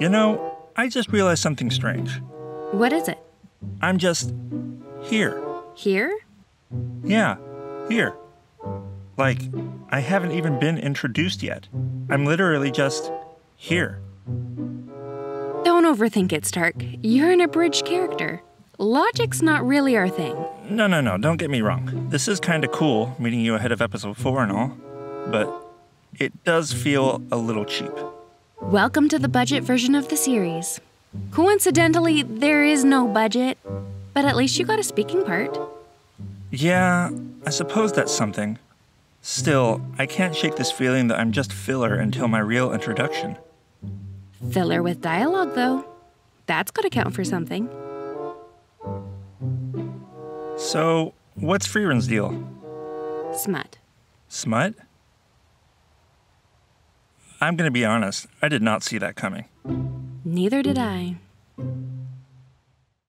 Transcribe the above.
You know, I just realized something strange. What is it? I'm just here. Here? Yeah, here. Like, I haven't even been introduced yet. I'm literally just here. Don't overthink it, Stark. You're an abridged character. Logic's not really our thing. No, no, no, don't get me wrong. This is kinda cool, meeting you ahead of episode 4 and all, but it does feel a little cheap. Welcome to the budget version of the series. Coincidentally, there is no budget, but at least you got a speaking part. Yeah, I suppose that's something. Still, I can't shake this feeling that I'm just filler until my real introduction. Filler with dialogue, though. That's gotta count for something. So, what's Frieren's deal? Smut. Smut? I'm going to be honest, I did not see that coming. Neither did I.